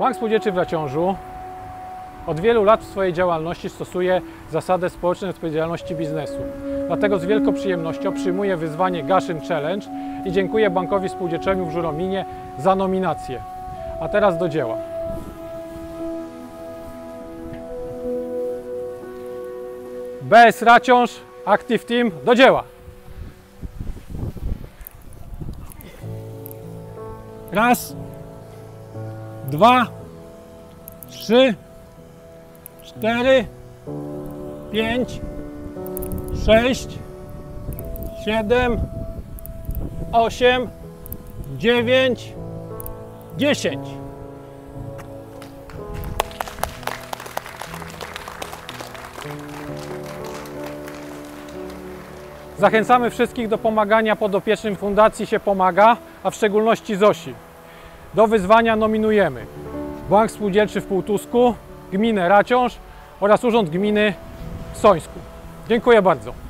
Bank Spółdzielczy w Raciążu od wielu lat w swojej działalności stosuje zasadę społecznej odpowiedzialności biznesu. Dlatego z wielką przyjemnością przyjmuję wyzwanie Gaszyn Challenge i dziękuję Bankowi Spółdzielczemu w Żurominie za nominację. A teraz do dzieła. BS Raciąż, Active Team, do dzieła! Raz, dwa, trzy, cztery, pięć, sześć, siedem, osiem, dziewięć, dziesięć. Zachęcamy wszystkich do pomagania podopiecznym Fundacji się pomaga, a w szczególności ZOSI. Do wyzwania nominujemy Bank Spółdzielczy w Półtusku, Gminę Raciąż oraz Urząd Gminy w Sońsku. Dziękuję bardzo.